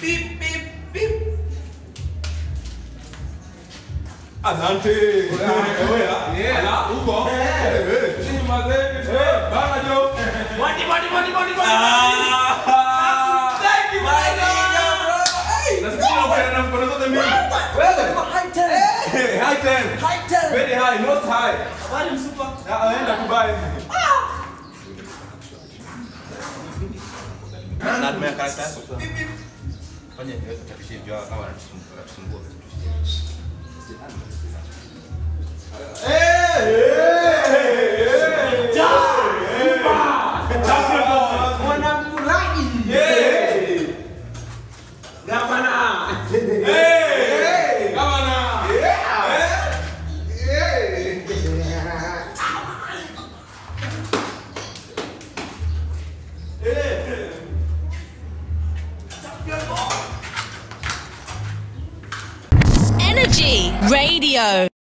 beep, beep, beep. Asante. Ala uko. Ni mazee. Bana jo. Wadi wadi wadi wadi wadi. Ah. Thank you. Bana jo. Nasikia ukienda mkono zote mimi. Wewe kama high ten. High ten. High ten. Very high, not high. Wali msupa. Ah, ah, enda kubai hivyo kama anatusumbua. Eh, eh, eh, eh. Champion boy. Mwanamkulaji. Yeah. Energy Radio.